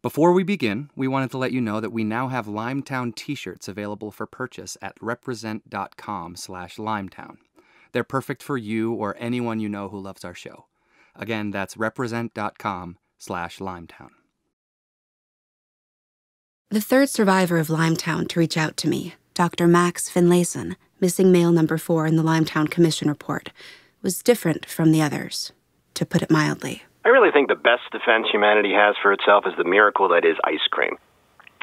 Before we begin, we wanted to let you know that we now have Limetown t-shirts available for purchase at represent.com slash limetown. They're perfect for you or anyone you know who loves our show. Again, that's represent.com slash limetown. The third survivor of Limetown to reach out to me, Dr. Max Finlayson, missing male number four in the Limetown Commission report, was different from the others, to put it mildly. I really think the best defense humanity has for itself is the miracle that is ice cream.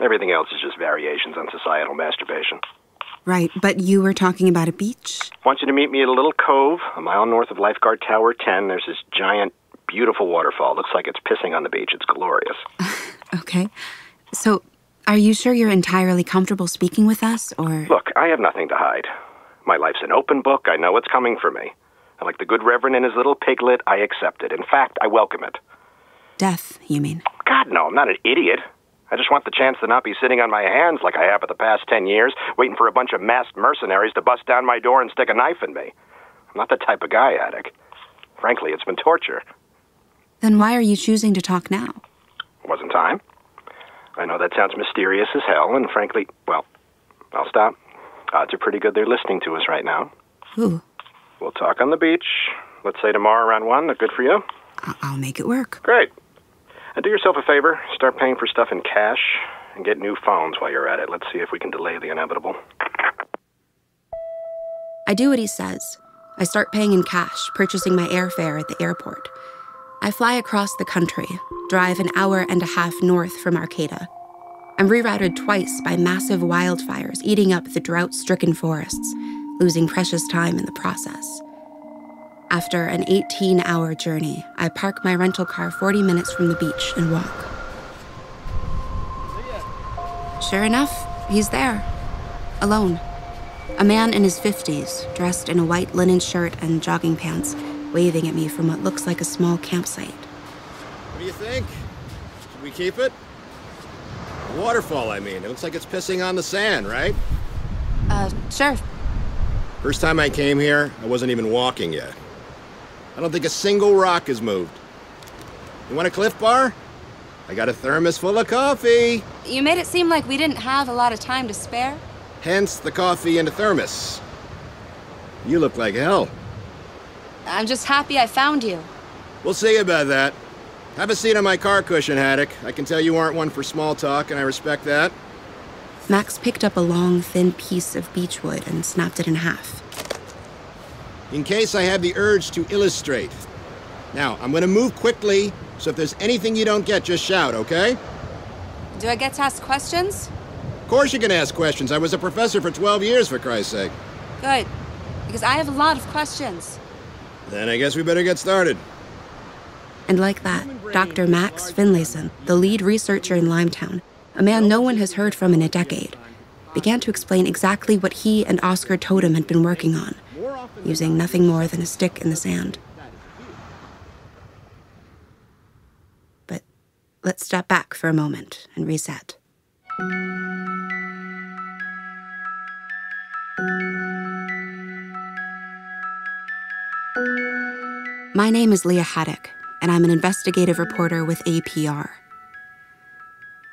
Everything else is just variations on societal masturbation. Right, but you were talking about a beach? I want you to meet me at a little cove a mile north of Lifeguard Tower 10. There's this giant, beautiful waterfall. Looks like it's pissing on the beach. It's glorious. okay. So, are you sure you're entirely comfortable speaking with us, or? Look, I have nothing to hide. My life's an open book. I know what's coming for me. And like the good Reverend and his little piglet, I accept it. In fact, I welcome it. Death, you mean? God, no, I'm not an idiot. I just want the chance to not be sitting on my hands like I have for the past ten years, waiting for a bunch of masked mercenaries to bust down my door and stick a knife in me. I'm not the type of guy, Haddock. Frankly, it's been torture. Then why are you choosing to talk now? Wasn't time. I know that sounds mysterious as hell, and frankly, well, I'll stop. Odds are pretty good they're listening to us right now. Who? We'll talk on the beach. Let's say tomorrow around 1. Good for you? I'll make it work. Great. And do yourself a favor. Start paying for stuff in cash and get new phones while you're at it. Let's see if we can delay the inevitable. I do what he says. I start paying in cash, purchasing my airfare at the airport. I fly across the country, drive an hour and a half north from Arcata. I'm rerouted twice by massive wildfires eating up the drought stricken forests, losing precious time in the process. After an 18 hour journey, I park my rental car 40 minutes from the beach and walk. Sure enough, he's there. Alone. A man in his 50s, dressed in a white linen shirt and jogging pants, waving at me from what looks like a small campsite. What do you think? Should we keep it? Waterfall, I mean. It looks like it's pissing on the sand, right? Uh, sure. First time I came here, I wasn't even walking yet. I don't think a single rock has moved. You want a Cliff Bar? I got a thermos full of coffee. You made it seem like we didn't have a lot of time to spare. Hence the coffee and a thermos. You look like hell. I'm just happy I found you. We'll see about that. Have a seat on my car cushion, Haddock. I can tell you aren't one for small talk, and I respect that. Max picked up a long, thin piece of beechwood and snapped it in half. In case I have the urge to illustrate. Now, I'm gonna move quickly, so if there's anything you don't get, just shout, okay? Do I get to ask questions? Of course you can ask questions. I was a professor for 12 years, for Christ's sake. Good. Because I have a lot of questions. Then I guess we better get started. And like that, Dr. Max Finlayson, the lead researcher in Limetown, a man no one has heard from in a decade, began to explain exactly what he and Oscar Totem had been working on, using nothing more than a stick in the sand. But let's step back for a moment and reset. My name is Lia Haddock, and I'm an investigative reporter with APR.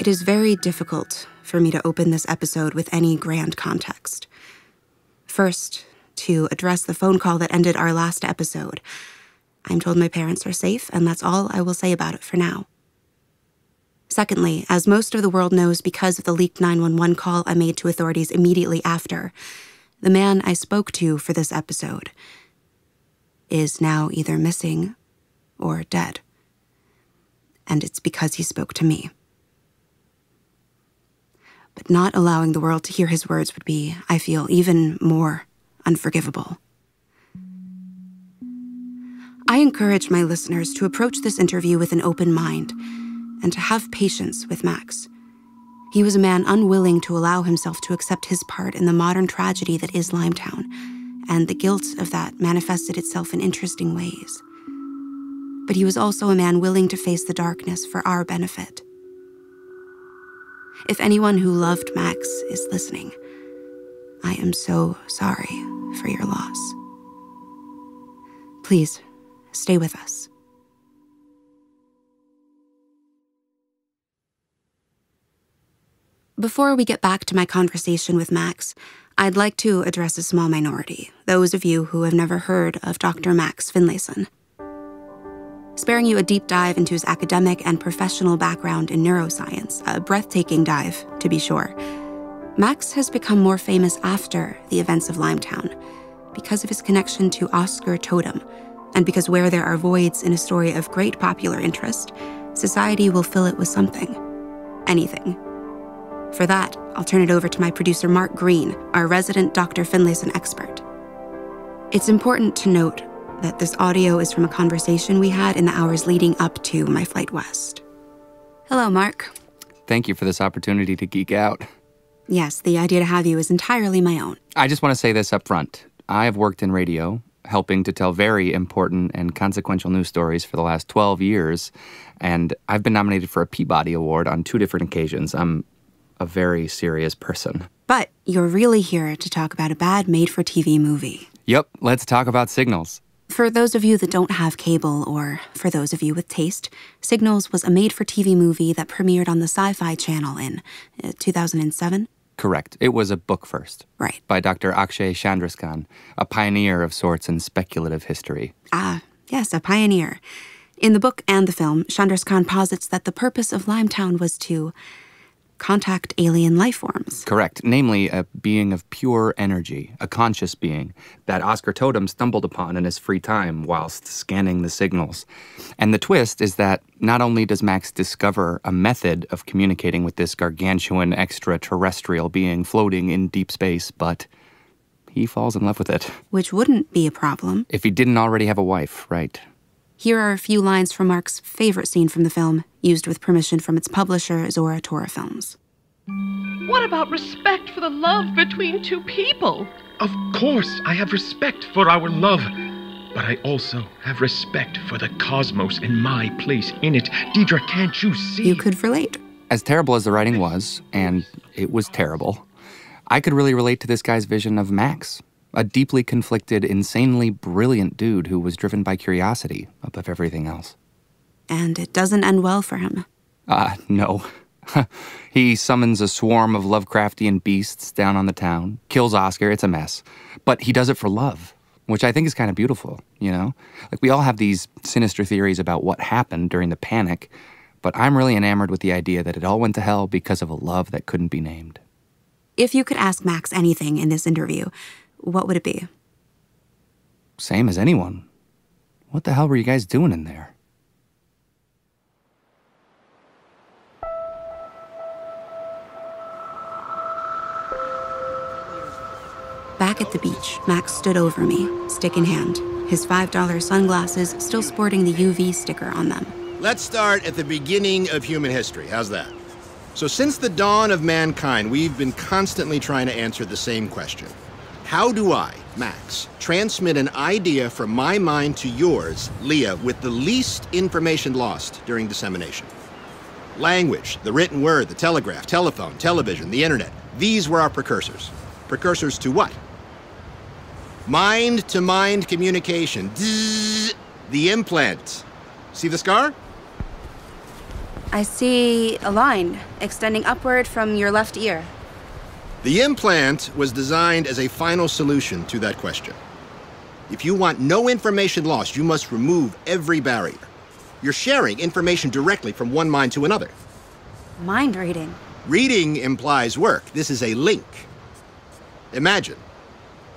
It is very difficult for me to open this episode with any grand context. First, to address the phone call that ended our last episode. I'm told my parents are safe, and that's all I will say about it for now. Secondly, as most of the world knows because of the leaked 911 call I made to authorities immediately after, the man I spoke to for this episode is now either missing or dead. And it's because he spoke to me. But not allowing the world to hear his words would be, I feel, even more unforgivable. I encourage my listeners to approach this interview with an open mind and to have patience with Max. He was a man unwilling to allow himself to accept his part in the modern tragedy that is Limetown, and the guilt of that manifested itself in interesting ways. But he was also a man willing to face the darkness for our benefit. If anyone who loved Max is listening, I am so sorry for your loss. Please, stay with us. Before we get back to my conversation with Max, I'd like to address a small minority, those of you who have never heard of Dr. Max Finlayson. Sparing you a deep dive into his academic and professional background in neuroscience, a breathtaking dive, to be sure. Max has become more famous after the events of Limetown because of his connection to Oscar Totem, and because where there are voids in a story of great popular interest, society will fill it with something. Anything. For that, I'll turn it over to my producer Mark Green, our resident Dr. Finlayson expert. It's important to note that this audio is from a conversation we had in the hours leading up to my flight west. Hello, Mark. Thank you for this opportunity to geek out. Yes, the idea to have you is entirely my own. I just want to say this up front. I have worked in radio, helping to tell very important and consequential news stories for the last 12 years, and I've been nominated for a Peabody Award on two different occasions. I'm a very serious person. But you're really here to talk about a bad made for TV movie. Yep, let's talk about signals. For those of you that don't have cable, or for those of you with taste, Signals was a made for TV movie that premiered on the Sci Fi Channel in uh, 2007. Correct. It was a book first. Right. By Dr. Akshay Chandrasekhar, a pioneer of sorts in speculative history. Ah, yes, a pioneer. In the book and the film, Chandrasekhar posits that the purpose of Limetown was to contact alien life forms. Correct. Namely, a being of pure energy, a conscious being that Oscar Totem stumbled upon in his free time whilst scanning the signals. And the twist is that not only does Max discover a method of communicating with this gargantuan extraterrestrial being floating in deep space, but he falls in love with it. Which wouldn't be a problem. If he didn't already have a wife, right? Here are a few lines from Mark's favorite scene from the film, used with permission from its publisher, Zora Tora Films. What about respect for the love between two people? Of course, I have respect for our love. But I also have respect for the cosmos and my place in it. Deidre, can't you see? You could relate. As terrible as the writing was, and it was terrible, I could really relate to this guy's vision of Max a deeply conflicted, insanely brilliant dude who was driven by curiosity above everything else. And it doesn't end well for him. Ah, uh, no. he summons a swarm of Lovecraftian beasts down on the town, kills Oscar, it's a mess. But he does it for love, which I think is kind of beautiful, you know? Like, we all have these sinister theories about what happened during the panic, but I'm really enamored with the idea that it all went to hell because of a love that couldn't be named. If you could ask Max anything in this interview, what would it be? Same as anyone. What the hell were you guys doing in there? Back at the beach, Max stood over me, stick in hand, his $5 sunglasses still sporting the UV sticker on them. Let's start at the beginning of human history. How's that? So, since the dawn of mankind, we've been constantly trying to answer the same question how do I, Max, transmit an idea from my mind to yours, Lia, with the least information lost during dissemination? Language, the written word, the telegraph, telephone, television, the internet. These were our precursors. Precursors to what? Mind to mind communication. Zzz, the implant. See the scar? I see a line extending upward from your left ear. The implant was designed as a final solution to that question. If you want no information lost, you must remove every barrier. You're sharing information directly from one mind to another. Mind reading. Reading implies work. This is a link. Imagine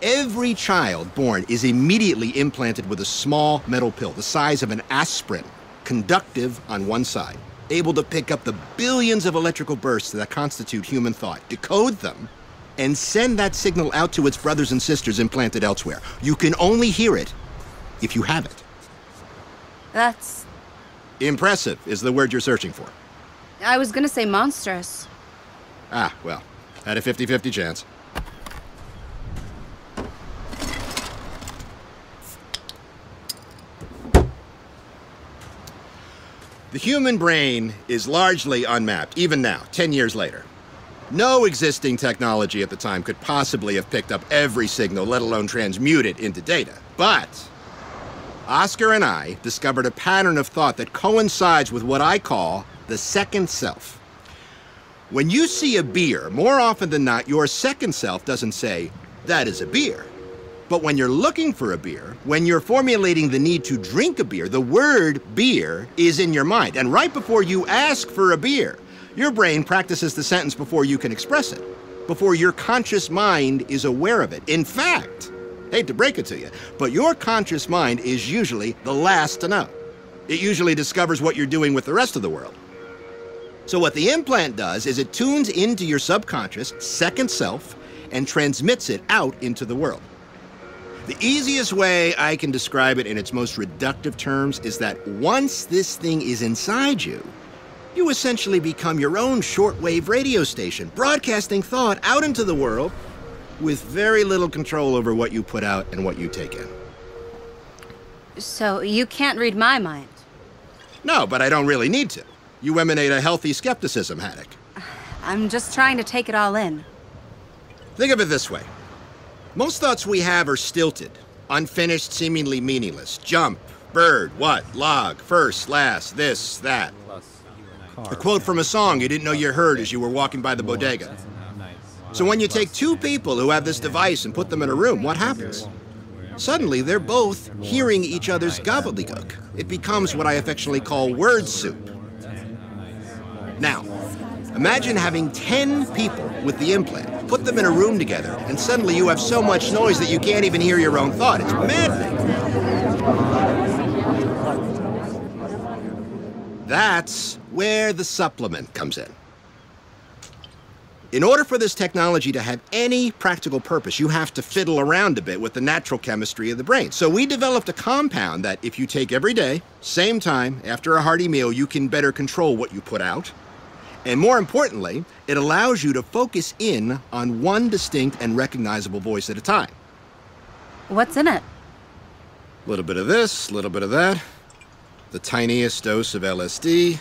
every child born is immediately implanted with a small metal pill the size of an aspirin, conductive on one side able to pick up the billions of electrical bursts that constitute human thought, decode them, and send that signal out to its brothers and sisters implanted elsewhere. You can only hear it if you have it. That's. Impressive is the word you're searching for. I was gonna say monstrous. Ah, well, had a 50 50 chance. The human brain is largely unmapped, even now, 10 years later. No existing technology at the time could possibly have picked up every signal, let alone transmute it into data. But Oscar and I discovered a pattern of thought that coincides with what I call the second self. When you see a beer, more often than not, your second self doesn't say, that is a beer. But when you're looking for a beer, when you're formulating the need to drink a beer, the word beer is in your mind. And right before you ask for a beer, your brain practices the sentence before you can express it, before your conscious mind is aware of it. In fact, hate to break it to you, but your conscious mind is usually the last to know. It usually discovers what you're doing with the rest of the world. So, what the implant does is it tunes into your subconscious, second self, and transmits it out into the world. The easiest way I can describe it in its most reductive terms is that once this thing is inside you, you essentially become your own shortwave radio station, broadcasting thought out into the world with very little control over what you put out and what you take in. So you can't read my mind? No, but I don't really need to. You emanate a healthy skepticism, Haddock. I'm just trying to take it all in. Think of it this way most thoughts we have are stilted, unfinished, seemingly meaningless. Jump, bird, what, log, first, last, this, that. A quote from a song you didn't know you heard as you were walking by the bodega. So when you take two people who have this device and put them in a room, what happens? Suddenly, they're both hearing each other's gobbledygook. It becomes what I affectionately call word soup. Now, imagine having 10 people with the implant put them in a room together, and suddenly you have so much noise that you can't even hear your own thought. It's maddening. That's where the supplement comes in. In order for this technology to have any practical purpose, you have to fiddle around a bit with the natural chemistry of the brain. So we developed a compound that if you take every day, same time, after a hearty meal, you can better control what you put out and more importantly, it allows you to focus in on one distinct and recognizable voice at a time. What's in it? A little bit of this, a little bit of that. The tiniest dose of LSD.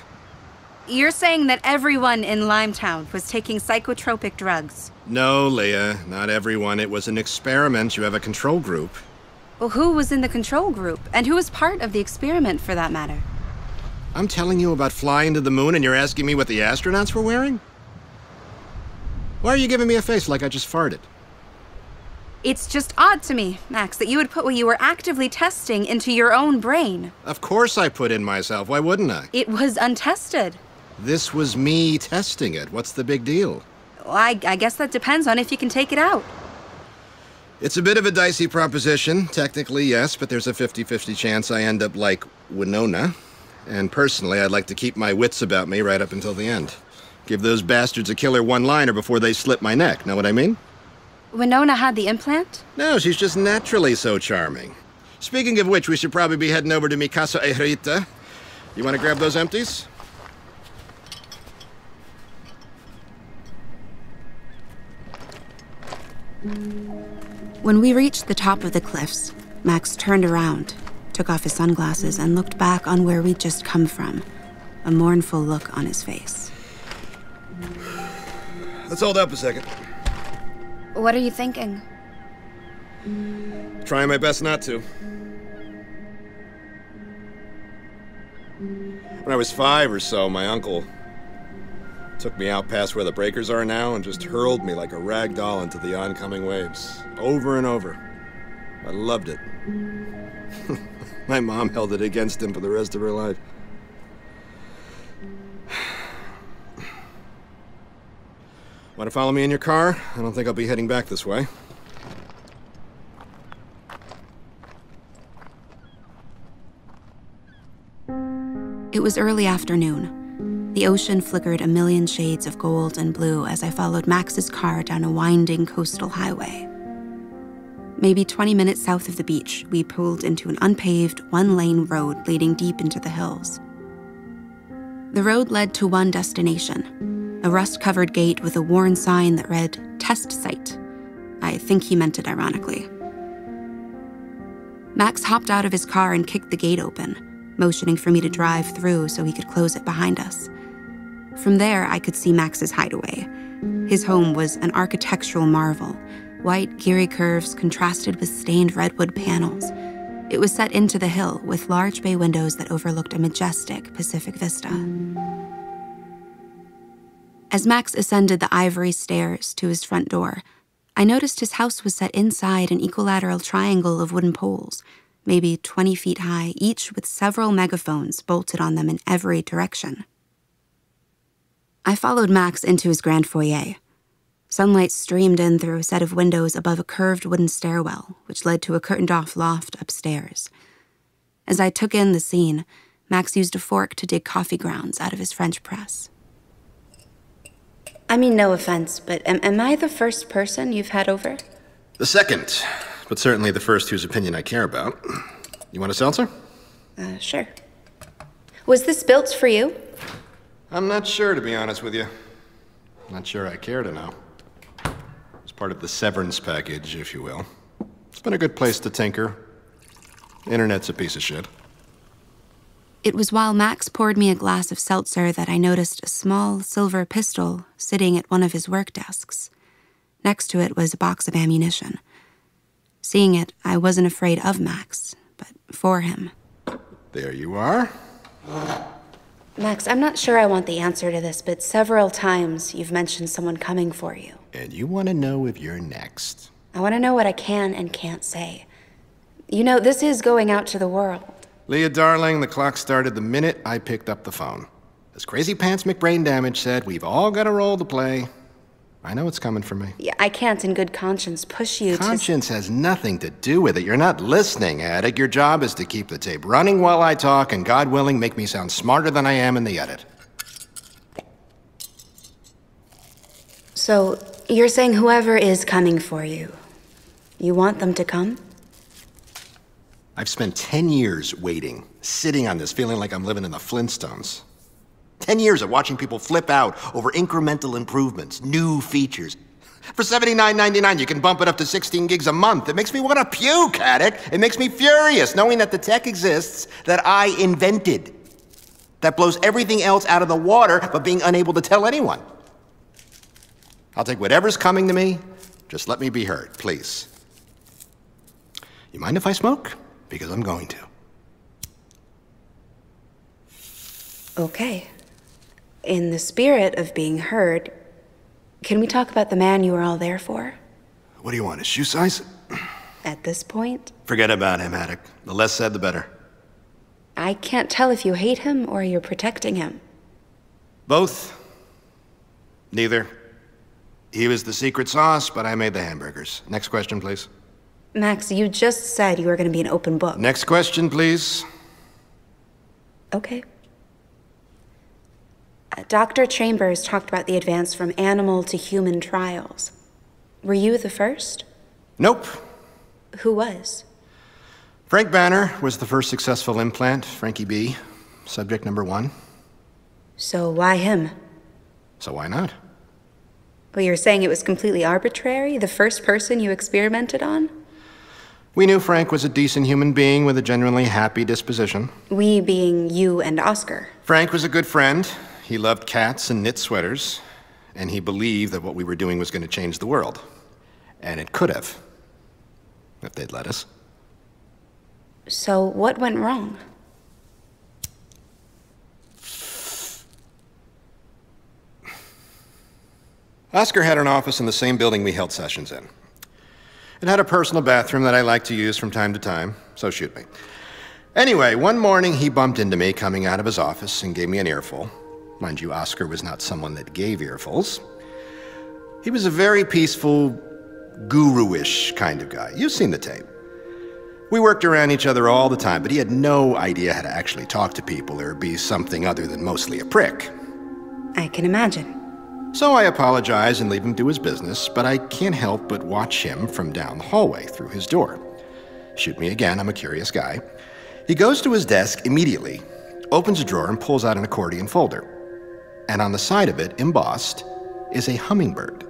You're saying that everyone in Limetown was taking psychotropic drugs? No, Lia, not everyone. It was an experiment. You have a control group. Well, who was in the control group? And who was part of the experiment, for that matter? I'm telling you about flying to the moon and you're asking me what the astronauts were wearing? Why are you giving me a face like I just farted? It's just odd to me, Max, that you would put what you were actively testing into your own brain. Of course I put in myself. Why wouldn't I? It was untested. This was me testing it. What's the big deal? Well, I, I guess that depends on if you can take it out. It's a bit of a dicey proposition. Technically, yes, but there's a 50 50 chance I end up like Winona. And personally, I'd like to keep my wits about me right up until the end. Give those bastards a killer one-liner before they slit my neck, know what I mean? Winona had the implant? No, she's just naturally so charming. Speaking of which, we should probably be heading over to mi casa Ejerita. You want to grab those empties? When we reached the top of the cliffs, Max turned around took off his sunglasses, and looked back on where we'd just come from, a mournful look on his face. Let's hold up a second. What are you thinking? Trying my best not to. When I was five or so, my uncle took me out past where the breakers are now and just hurled me like a rag doll into the oncoming waves, over and over. I loved it. My mom held it against him for the rest of her life. Want to follow me in your car? I don't think I'll be heading back this way. It was early afternoon. The ocean flickered a million shades of gold and blue as I followed Max's car down a winding coastal highway. Maybe 20 minutes south of the beach, we pulled into an unpaved, one lane road leading deep into the hills. The road led to one destination a rust covered gate with a worn sign that read, Test Site. I think he meant it ironically. Max hopped out of his car and kicked the gate open, motioning for me to drive through so he could close it behind us. From there, I could see Max's hideaway. His home was an architectural marvel White, Gehry curves contrasted with stained redwood panels. It was set into the hill with large bay windows that overlooked a majestic Pacific vista. As Max ascended the ivory stairs to his front door, I noticed his house was set inside an equilateral triangle of wooden poles, maybe 20 feet high, each with several megaphones bolted on them in every direction. I followed Max into his grand foyer. Sunlight streamed in through a set of windows above a curved wooden stairwell, which led to a curtained off loft upstairs. As I took in the scene, Max used a fork to dig coffee grounds out of his French press. I mean, no offense, but am, am I the first person you've had over? The second, but certainly the first whose opinion I care about. You want a seltzer? Uh, sure. Was this built for you? I'm not sure, to be honest with you. Not sure I care to know. It's part of the severance package, if you will. It's been a good place to tinker. Internet's a piece of shit. It was while Max poured me a glass of seltzer that I noticed a small silver pistol sitting at one of his work desks. Next to it was a box of ammunition. Seeing it, I wasn't afraid of Max, but for him. There you are. Max, I'm not sure I want the answer to this, but several times you've mentioned someone coming for you. And you want to know if you're next. I want to know what I can and can't say. You know, this is going out to the world. Lia, darling, the clock started the minute I picked up the phone. As Crazy Pants McBrain Damage said, we've all got a role to play. I know it's coming for me. Yeah, I can't, in good conscience, push you Conscience has nothing to do with it. You're not listening, Haddock. Your job is to keep the tape running while I talk, and God willing, make me sound smarter than I am in the edit. So, you're saying whoever is coming for you, you want them to come? I've spent 10 years waiting, sitting on this, feeling like I'm living in the Flintstones. 10 years of watching people flip out over incremental improvements, new features. For $79.99, you can bump it up to 16 gigs a month. It makes me want to puke, Haddock. It makes me furious knowing that the tech exists that I invented. That blows everything else out of the water, but being unable to tell anyone. I'll take whatever's coming to me. Just let me be heard, please. You mind if I smoke? Because I'm going to. Okay. In the spirit of being heard, can we talk about the man you were all there for? What do you want, a shoe size? At this point, Forget about him, Haddock. The less said, the better. I can't tell if you hate him or you're protecting him. Both. Neither. He was the secret sauce, but I made the hamburgers. Next question, please. Max, you just said you were going to be an open book. Next question, please. Okay. Uh, Dr. Chambers talked about the advance from animal to human trials. Were you the first? Nope. Who was? Frank Banner was the first successful implant, Frankie B. Subject number one. So why him? So why not? Well, you're saying it was completely arbitrary? The first person you experimented on? We knew Frank was a decent human being with a genuinely happy disposition. We being you and Oscar. Frank was a good friend. He loved cats and knit sweaters. And he believed that what we were doing was going to change the world. And it could have. If they'd let us. So what went wrong? Oscar had an office in the same building we held sessions in. It had a personal bathroom that I like to use from time to time, so shoot me. Anyway, one morning he bumped into me coming out of his office and gave me an earful. Mind you, Oscar was not someone that gave earfuls. He was a very peaceful, guru-ish kind of guy. You've seen the tape. We worked around each other all the time, but he had no idea how to actually talk to people or be something other than mostly a prick. I can imagine. So I apologize and leave him to his business, but I can't help but watch him from down the hallway through his door. Shoot me again, I'm a curious guy. He goes to his desk immediately, opens a drawer, and pulls out an accordion folder. And on the side of it, embossed, is a hummingbird.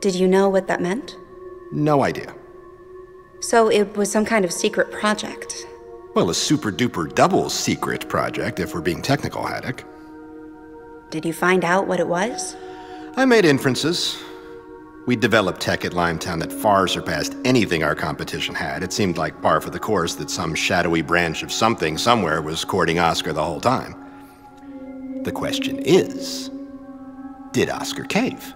Did you know what that meant? No idea. So it was some kind of secret project. Well, a super duper double secret project, if we're being technical, Haddock. Did you find out what it was? I made inferences. We developed tech at Limetown that far surpassed anything our competition had. It seemed like par for the course that some shadowy branch of something somewhere was courting Oscar the whole time. The question is did Oscar cave?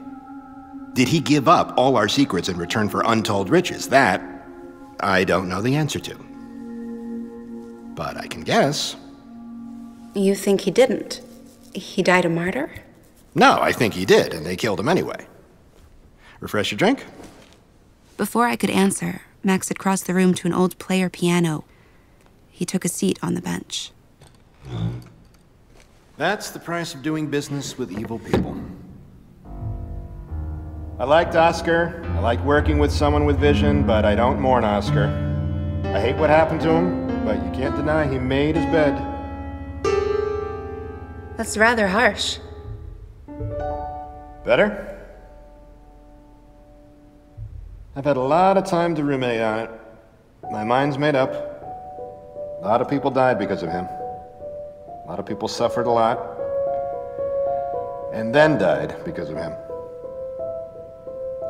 Did he give up all our secrets in return for untold riches? That, I don't know the answer to. But I can guess. You think he didn't? He died a martyr? No, I think he did, and they killed him anyway. Refresh your drink? Before I could answer, Max had crossed the room to an old player piano. He took a seat on the bench. That's the price of doing business with evil people. I liked Oscar. I like working with someone with vision, but I don't mourn Oscar. I hate what happened to him, but you can't deny he made his bed. That's rather harsh. Better? I've had a lot of time to ruminate on it. My mind's made up. A lot of people died because of him. A lot of people suffered a lot. And then died because of him.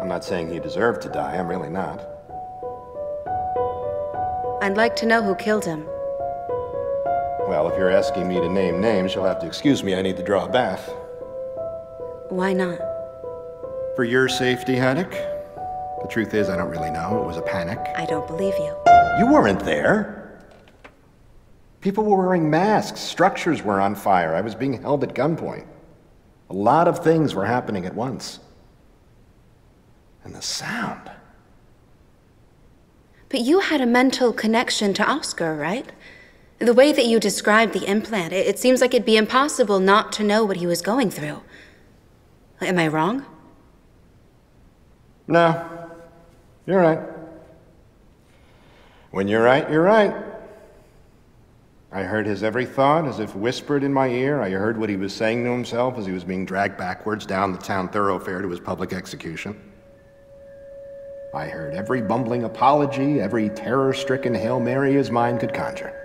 I'm not saying he deserved to die, I'm really not. I'd like to know who killed him. Well, if you're asking me to name names, you'll have to excuse me, I need to draw a bath. Why not? For your safety, Haddock? The truth is, I don't really know. It was a panic. I don't believe you. You weren't there. People were wearing masks. Structures were on fire. I was being held at gunpoint. A lot of things were happening at once. And the sound. But you had a mental connection to Oscar, right? The way that you described the implant, it, it seems like it'd be impossible not to know what he was going through. Am I wrong? No. You're right. When you're right, you're right. I heard his every thought as if whispered in my ear. I heard what he was saying to himself as he was being dragged backwards down the town thoroughfare to his public execution. I heard every bumbling apology, every terror stricken Hail Mary his mind could conjure.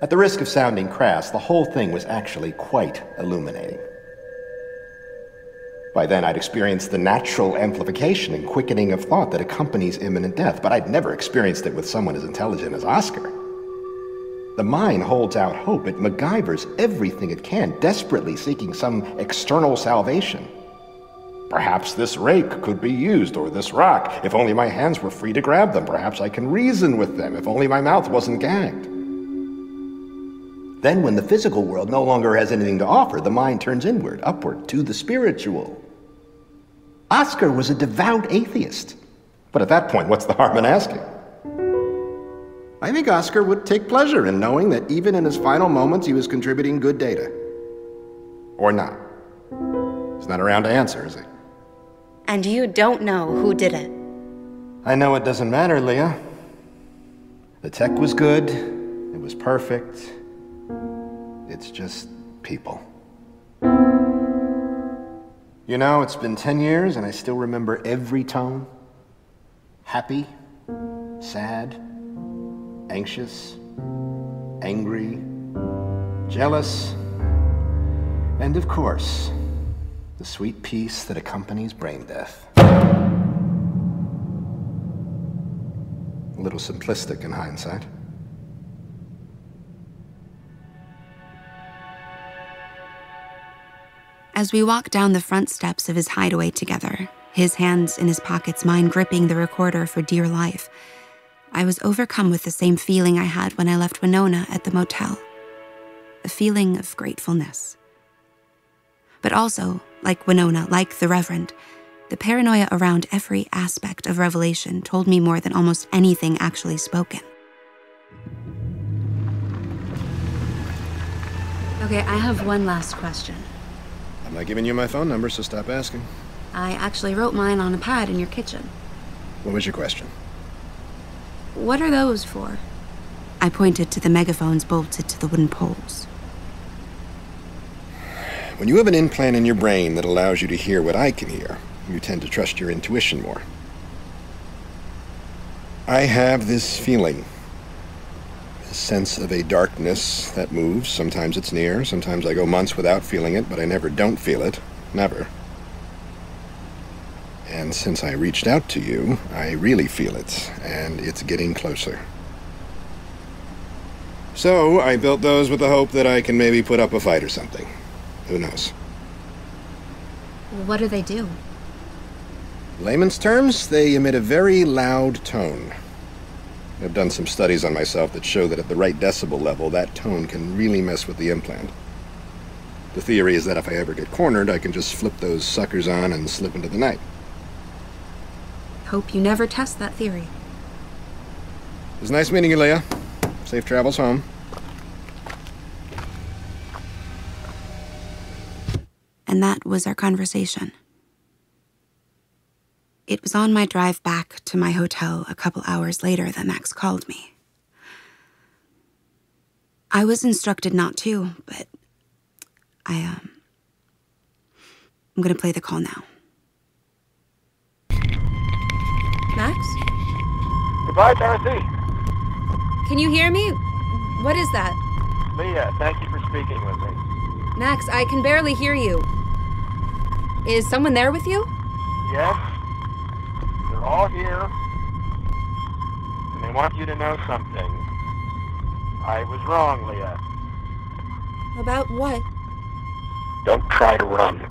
At the risk of sounding crass, the whole thing was actually quite illuminating. By then, I'd experienced the natural amplification and quickening of thought that accompanies imminent death, but I'd never experienced it with someone as intelligent as Oscar. The mind holds out hope. It MacGyvers everything it can, desperately seeking some external salvation. Perhaps this rake could be used, or this rock. If only my hands were free to grab them. Perhaps I can reason with them, if only my mouth wasn't gagged. Then, when the physical world no longer has anything to offer, the mind turns inward, upward, to the spiritual. Oscar was a devout atheist. But at that point, what's the harm in asking? I think Oscar would take pleasure in knowing that even in his final moments, he was contributing good data. Or not. He's not around to answer, is he? And you don't know who did it. I know it doesn't matter, Lia. The tech was good, it was perfect. It's just people. You know, it's been 10 years and I still remember every tone happy, sad, anxious, angry, jealous, and of course, the sweet peace that accompanies brain death. A little simplistic in hindsight. As we walked down the front steps of his hideaway together, his hands in his pockets, mine gripping the recorder for dear life, I was overcome with the same feeling I had when I left Winona at the motel a feeling of gratefulness. But also, like Winona, like the Reverend, the paranoia around every aspect of Revelation told me more than almost anything actually spoken. Okay, I have one last question. I'm not giving you my phone number, so stop asking. I actually wrote mine on a pad in your kitchen. What was your question? What are those for? I pointed to the megaphones bolted to the wooden poles. When you have an implant in your brain that allows you to hear what I can hear, you tend to trust your intuition more. I have this feeling, a sense of a darkness that moves. Sometimes it's near, sometimes I go months without feeling it, but I never don't feel it. Never. And since I reached out to you, I really feel it, and it's getting closer. So, I built those with the hope that I can maybe put up a fight or something. Who knows? What do they do? Layman's terms, they emit a very loud tone. I've done some studies on myself that show that at the right decibel level, that tone can really mess with the implant. The theory is that if I ever get cornered, I can just flip those suckers on and slip into the night. Hope you never test that theory. It was nice meeting you, Lia. Safe travels home. And that was our conversation. It was on my drive back to my hotel a couple hours later that Max called me. I was instructed not to, but I, um. I'm gonna play the call now. Max? Goodbye, Dorothy. Can you hear me? What is that? Lia, thank you for speaking with me. Max, I can barely hear you. Is someone there with you? Yes? All here. And they want you to know something. I was wrong, Lia. About what? Don't try to run.